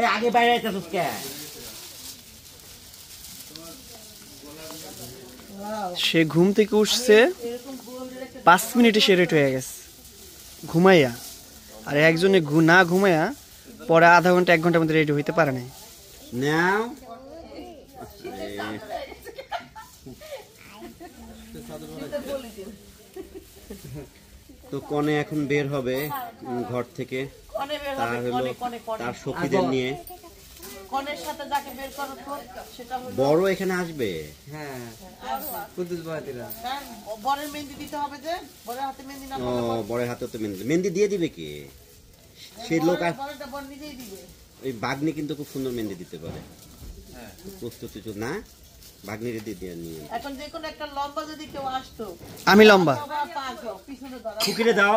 এ আগে বাইরে আইতাছিস কে সে ঘুম থেকে উঠছে পাঁচ মিনিটে সে রেট হয়ে গেছে। ঘুমাইয়া। আর একজনে না ঘুমাইয়া পরে আধা ঘণ্টা এক ঘণ্টার মধ্যে রেডি হইতে পারে নাই। নাও তো কনে এখন বের হবে ঘর থেকে। তার হলো সখীদের নিয়ে। কনের সাথে যাকে বের করো সেটা বড় এখানে আসবে? হ্যাঁ কুদ্দুস বরের মেহেন্দি দিতে হবে যে বরের হাতে মেহেন্দি না ও বড়ের হাতে তো মেহেন্দি মেহেন্দি দিয়ে দিবে কি? সেই লোক নিজেই দিবে। ওই বাগনি কিন্তু খুব সুন্দর মেহেন্দি দিতে পারে। প্রস্তুতি না? দিয়ে নিয়ে। এখন যে কোনো একটা লম্বা যদি কেউ আসতো। আমি লম্বা। পিছনে দাঁড়াও কুকিরে দাও।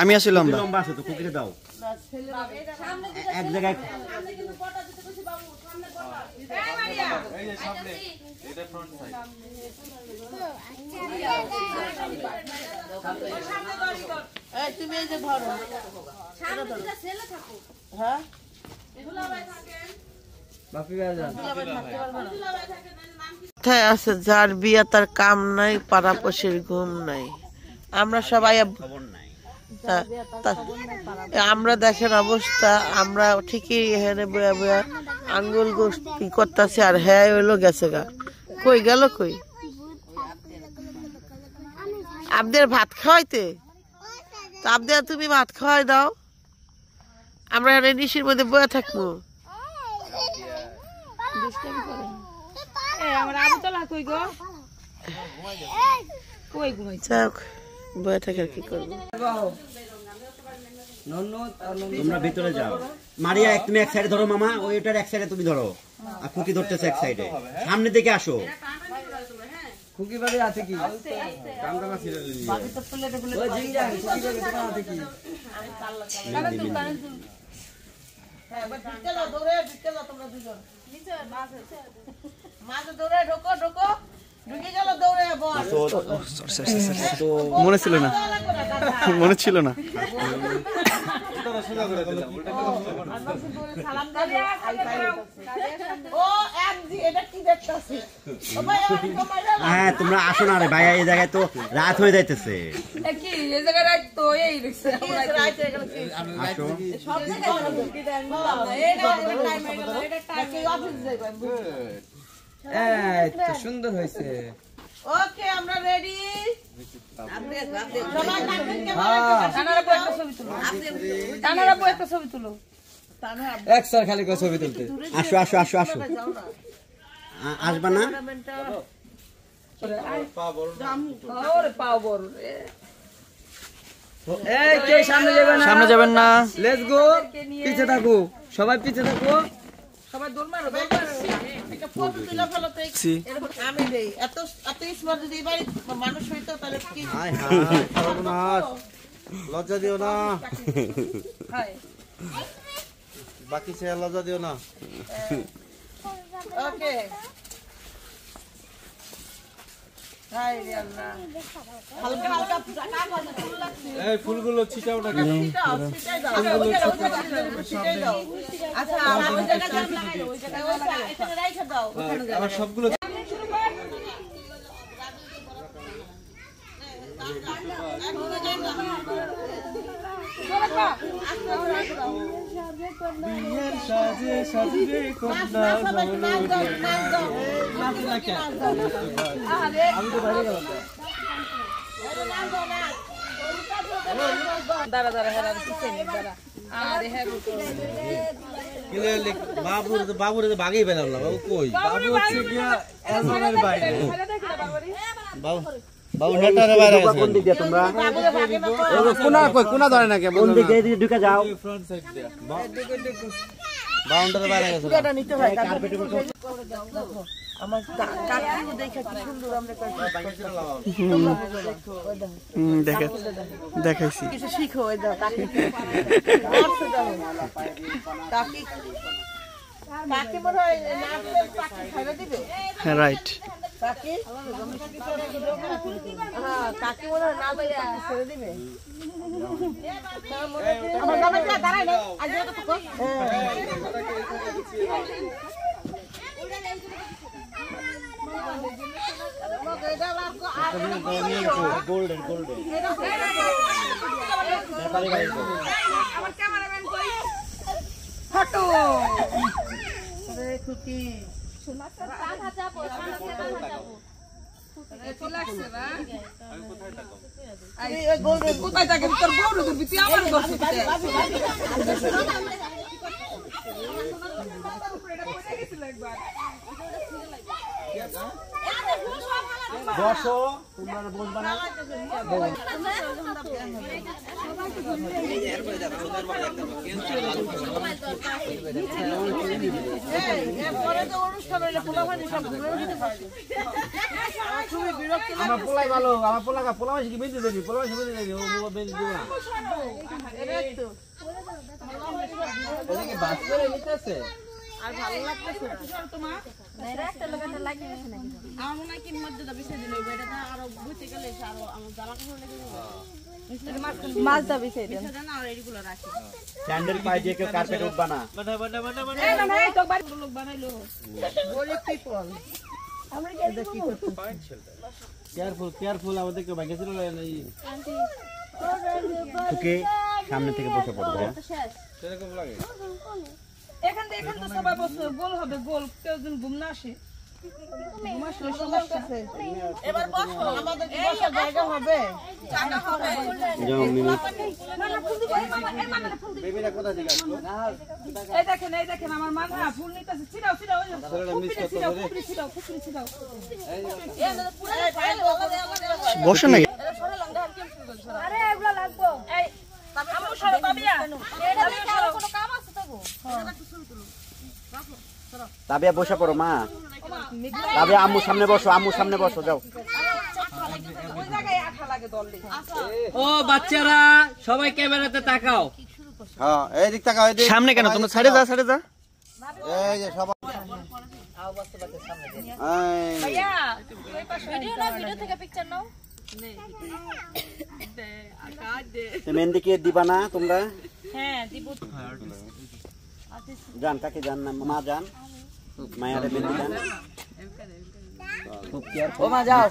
আমি আছি লম্বা। লম্বা আছে তো কুকিরে দাও। এক জায়গায় এই তুমি এই যে ধরো। হ্যাঁ? কোথায় আছে? যার বিয়া তার কাম নাই, পাড়াপড়শির ঘুম নাই। আমরা সবাই আমরা দেখেন অবস্থা, আমরা ঠিকই এখানে বয়া বয়া আঙ্গুল গোষ্ঠী করতেছি আর হ্যাঁ হইল গেছে গা। কই গেল কই? আবদের ভাত খাওয়াইতে? তো আবদের তুমি ভাত খাওয়াই দাও। আমরা এখানে নিশির মধ্যে বয়ে থাকব। যাক বয়ে থাকার কি করব। নন্নত আর নন্দ। তোমরা ভিতরে যাও। মারিয়া এক তুমি এক সাইডে ধরো মামা। ওইটার এক সাইডে তুমি ধরো। আর খুকি ধরতেছে এক সাইডে সামনের দিকে আসো। খুকি বাড়ি আছে কি? ওই মনে ছিল না। মনে ছিল না। হ্যাঁ তোমরা আসো না রে ভাইয়া এই জায়গায় তো রাত হয়ে যাইতেছে। কি এই জায়গায় রাখ তো এই দেখছে রাইতে গেল কি? আসো। সব জায়গায় কি দেন এই না টাইম গেল এটা টাইম অফিস যাইব এই তো সুন্দর হয়েছে। ওকে আমরা রেডি ছবি তুলতে। আসো আসো আসো আসো। আসবা না? সামনে যাবেন না। লেটস গো পিছে থাকো। সবাই পিছে থাকো। সবাই দৌড় মারো একটা ফটো তুলে ফেলো তো এরকম আমি দেই এত এত স্মার্ট যদি এবার মানুষ হইতো তাহলে কি লজ্জা দিও না। হাই বাকি সে লজ্জা দিও না। ওকে হাই রে আল্লাহ হালকা হালকা কাগজ ফুল লাগছে এই ফুলগুলো ছিটাও না কেন ছিটাও ছিটাই দাও। আচ্ছা সবগুলো সাজে সাজবে আমি তো বাইরে গেলাম নাচ দাও নাচ দাঁড়া দাঁড়া হেরা পিছে দাঁড়া আরে হ্যাঁ বাবুর বাবুর বাগেই পেলাম না বাবু কই বাবু হচ্ছে গিয়া বাইরে বাবু বাবু নেটারে বাইরে গেছে কোন দিক তোমরা? বাবুরে ভাগে না তো কোনা কই কোনা ধরে না কে কোন দিক? এদিকে ঢুকে যাও। ফ্রন্ট সাইড দিয়ে বাউন্ডারি বাইরে গেছে এটা নিতে হয় আমার কাকিও দেখে কি সুন্দর আমরা হুম, দেখা দেখাইছি। কিছু শিখো ওই দাও কাকি দাও। কাকি কাকি মনে হয় নাচতে পাখি খাইয়ে দিবে? হ্যাঁ রাইট কাকি? হ্যাঁ কাকি মনে হয় না ছেড়ে দিবে। আমার জামাই যা দাঁড়াই না আজ গোল্ডেন গোল্ডেন আমার ক্যামেরাম্যান কই? ফটো কোথায় থাকে? তোর বউ ঢুকবি তুই আমার বসে বসো। তোমরা বসবা না আমার পোলাই ভালো আমার পোলা পোলা মাসি কি বেঁধে দেবি? পোলা মাসি বেঁধে দেবি ও ও বেঁধে দেবো না। লাগে তো এদিকে বাস করে নিতেছে। আর ভালো লাগতেছে না? আমার মনে হয় কি মধ্যে দাবি সে দিল এটা তো আরও বুঝতে গেলে আরও আমার জ্বালা করে লেগে মাছ দাবি সে দেন। আর এগুলো রাখি। স্যান্ডেল পায়ে দিয়ে কেউ কার্পেট উঠবা না? বাটা বাটা বাটা বাটা এই না ভাই তো বাড়ি লোক বানাইলো। গরিব পিপল কেয়ারফুল কেয়ারফুল আমাদের কেউ না এই তোকে সামনে থেকে বসে পড়বে। সেরকম লাগে। এখান থেকে এখান তো সবাই বসে গোল হবে গোল কেউ যেন ঘুম না আসে। বসো আমাদের কি বসার জায়গা হবে। যেমন মিনিট বেবিটা কোথা থেকে আসলো? এই দেখেন এই দেখেন আমার মা না ফুল নিতেছে। ছিড়াও ছিড়াও ওই যে ছেলেটা মিস ফুকরি করতে ছিড়াও পারে ফুকরি ছিড়াও ফুকরি ছিড়াও। বসে। নাকি? আরে এগুলো লাগবো। তাবিয়া বসে পড়ো মা। তাবিয়া আম্মুর সামনে বসো আম্মুর সামনে বসো যাও। ও বাচ্চারা সবাই ক্যামেরাতে তাকাও। হ্যাঁ এই দিক তাকাও এই সামনে কেন? তোমরা সাইডে যা সাইডে যা এই যে সবাই। মেহেন্দি কে দিবা না তোমরা? হ্যাঁ দিব। জান কাকে জান না? মা জান? মায়ারে মেহেন্দি জান? ও মা যাও।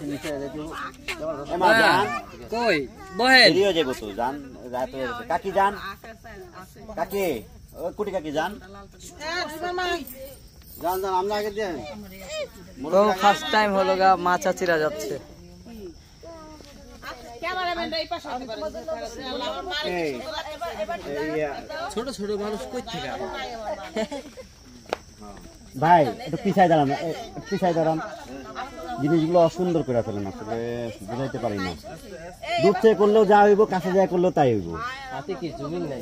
এ মা জান? কই? বহেন। দেরি যাব তো জান। রাত কাকি কাকি? ও কুটি কাকি আমরা আগে দেন। ফার্স্ট টাইম হলো গা মা চাচিরা যাচ্ছে ক্যামেরাম্যানটা এই পাশে এই এই, ছোট ছোট মানুষ কই থেকে ভাই একটু পিছাই দাঁড়ান দাঁড়ান। জিনিসগুলো অসুন্দর করে ফেলেন আসলে বুঝাইতে পারি না। দূর থেকে করলেও যা হইব কাছে যায় করলেও তাই হইব। হাতে কি জমিন নাই?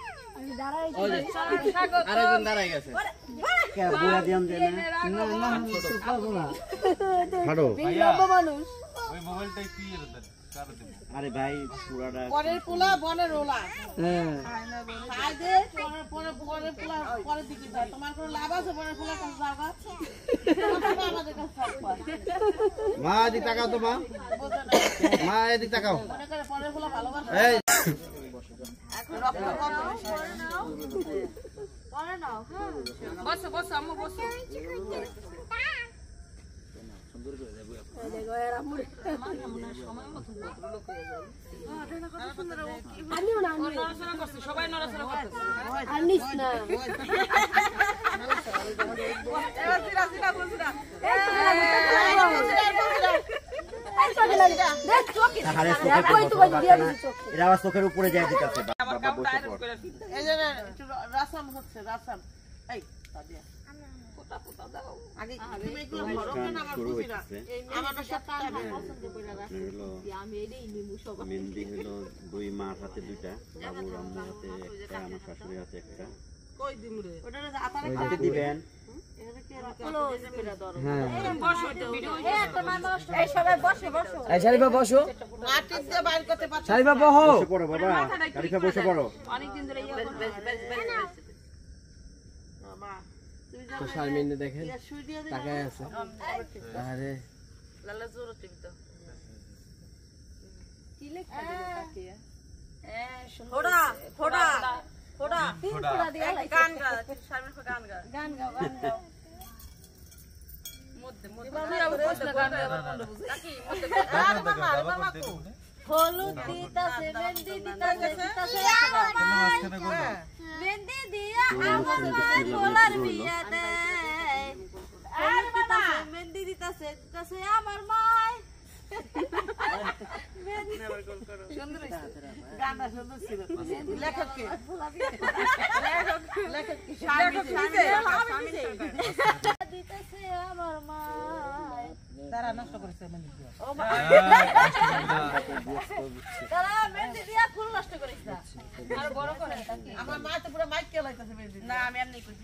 আরে ভাই পুরাটা পরের পোলা বনের ওলা। হ্যাঁ। খাই দে পরে পরে পরের পোলা পরের দিকে যায়। তোমার কোনো লাভ আছে পরের পোলা কাছে যাওয়া তোমার আমাদের কাছে মা এদিক তাকাও তো মা। মা এদিক তাকাও। পরের পোলা ভালোবাসে? এই। বসো বসো আম্মু বসো নড়াচড়া করছে, সবাই নড়াচড়া করতেছে। এরা আবার চোখের উপরে যায় রাসাম হচ্ছে রাসাম এই মেহেন্দি হলো দুই মার হাতে দুইটা। বাবুর আম্মু হাতে। একটা আমার শাশুড়ি হাতে একটা দিবেন। এই সবাই বসে। বসো। এই শারিফা বসো মাটি দিয়ে বাইর করতে পারছি শারিফা বহো বসে পড়ো বাবা গাড়িতে বসে পড়ো অনেকদিন ধরে ইয়ে করো। মা তুমি তো শারমিনে দেখেন যা শুই দিয়ে দিন তাকায় আছে আরে লালা জোর টিপি তো ফোড়া ফোড়া ফোড়া তিন ফোড়া দিয়ে গান গা শারমিন গান গা গান গাও গান গাও মধ্যে মধ্যে গান গাও হলুদ দিতাছে মেহেন্দি দিতাছে দিতাছে মেহেন্দি দিয়া আমার মায়ের গলার বিয়া দেয় আর দিতাছে মেহেন্দি দিতাছে দিতাছে আমার মায় আমার মায় তারা নষ্ট করেছে তারা মেহেন্দি দিয়া ফুল নষ্ট করিস আর মা তো পুরো মাইক কেলাইতেছে বেশি না, আমি এমনি করছি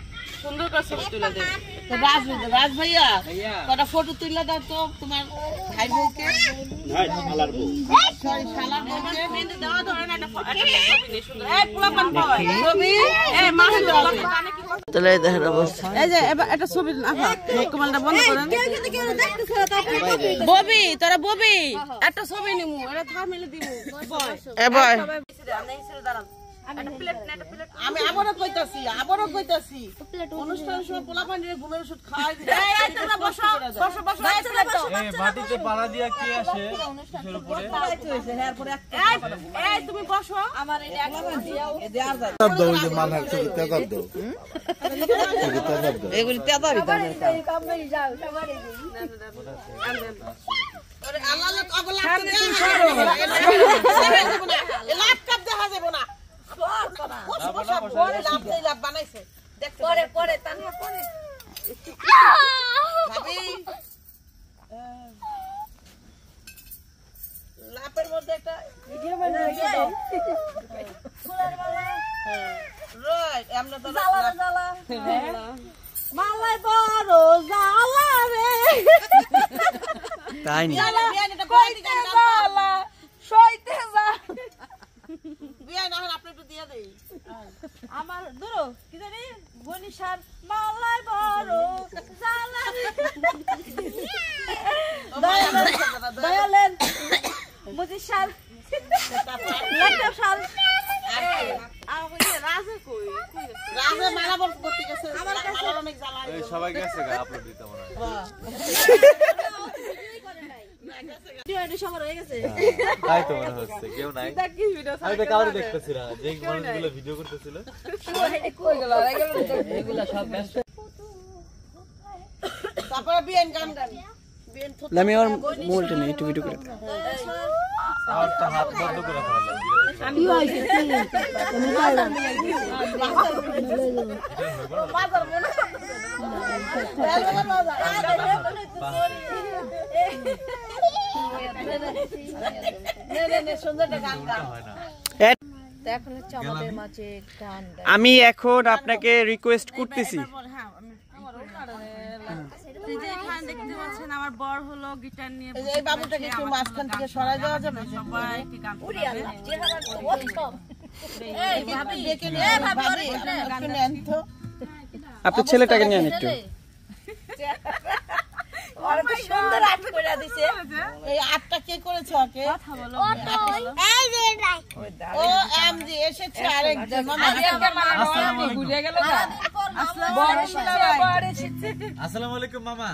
সুন্দর করে ছবি তুলে দে তো রাজ রাজ ভাইয়া কটা ফটো তুলে দাও তো তোমার ভাই বউকে। ববি। তোরা ববি। একটা ছবি নিমু এটা থামিলে দিমু। এবার দাঁড়ান একটা প্লেট নে একটা প্লেট আমি আবারও কইতাছি আবারও কইতাছি। অনুষ্ঠানের সময় পোলা পানির ঘুমের ওষুধ খাওয়াই দিবে এই এই তোমরা বসো বসো বসো বাচ্চারা বসো। মাটিতে পাড়া দিয়া কে আসে কিসের উপরে? এই এই তুমি বসো। আমার এই এক দিয়াও এগুলি তেদারি দাম কামড়ে যাও সবারই ওরে আল্লাহ লোক অবলা লাগতে দেয়া এ লাভ কাপ দেখা যাবে না। পরে লাভ দেই লাভ বানাইছে। দেখতে পরে পরে পরে। ভাবি। লাপের মধ্যে একটা ভিডিও বানিয়ে দাও ফুলের মালা। রাইট আমরা তো জ্বালা জ্বালা। মালাই বড় জ্বালা রে। তাই নি? বিয়ানিটা কই দিকে জ্বালা সইতে যা বিয়ানি এখন আপনি একটু দিয়ে দেই আমার ধরো কি জানি? বনিশার মালায় বড় জালারি দয়ালেন মজিশার ল্যাপটপ শাল রাজে কই? রাজে মালা বল করতে গেছে আমার কাছে অনেক জ্বালা এই সবাই গেছে গা আপলোড দিতে মনে হয় ভিডিও সবার হয়ে গেছে তাই তো মনে হচ্ছে কেউ নাই। আমি তো কাউরে দেখতেছি না যে মানুষগুলো ভিডিও করতেছিল। তারপরে বিয়ান গান গান। আমি ওর মোবাইলটা নেই একটু ভিডিও করে দে। হয় আমি এখন আপনাকে রিকোয়েস্ট করতেছি। এই যে এখানে আমার বর হলো গিটার নিয়ে এই বাবুটাকে একটু মাঝখান থেকে সরাই দেওয়া যাবে? গান এই ভাবি। নিয়ে একটু। নেন তো সুন্দর আর্ট করে দিছে এই আটটা কে করেছে ওকে ও এম এসেছে আরেকজন আসসালামু আলাইকুম মামা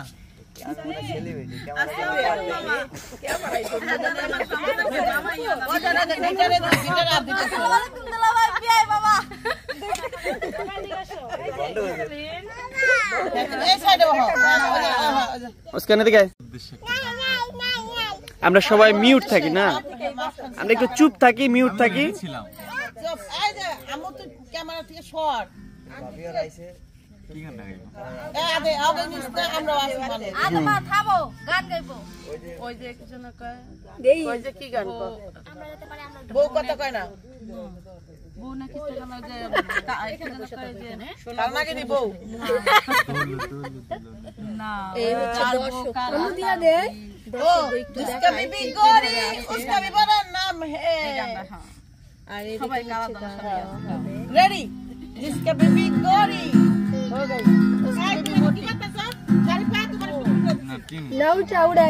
আমরা সবাই মিউট থাকি না? আমরা একটু চুপ থাকি মিউট থাকি। বউ কথা কয় না? বউ নাকি बीबी চাউড়া